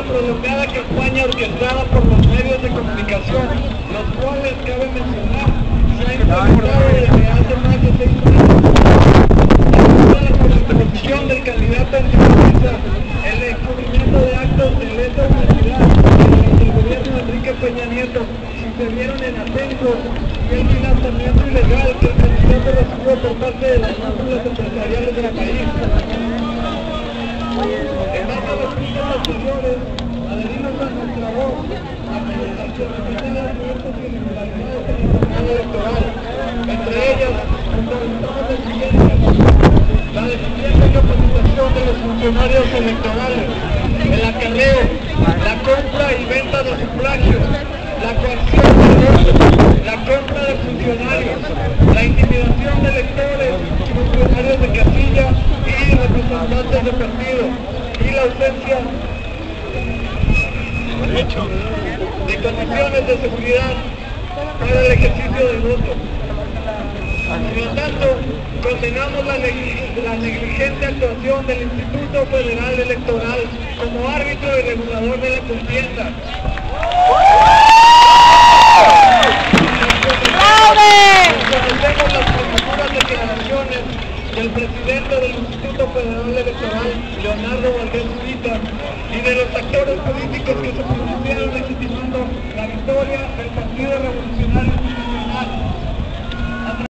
la prolongada campaña orquestada por los medios de comunicación, los cuales, cabe mencionar, se ha implementado desde hace más de seis años. Por la posición del candidato anticomunista, el descubrimiento de actos de lesa humanidad durante el gobierno de Enrique Peña Nieto sucedieron en ascenso y el financiamiento ilegal que el candidato recibió por parte de las cúpulas empresariales del país. Funcionarios electorales, el acarreo, la compra y venta de sufragios, la coacción de votos, la compra de funcionarios, la intimidación de electores, funcionarios de casilla y representantes de partido, y la ausencia de condiciones de seguridad para el ejercicio del voto tanto, condenamos la, la negligente actuación del Instituto Federal Electoral como árbitro y regulador de la contienda. Reconocemos las prematuras declaraciones del presidente del Instituto Federal Electoral, Leonardo Valdés Urita, y de los actores políticos que se pronunciaron legitimando la victoria del Partido Revolucionario.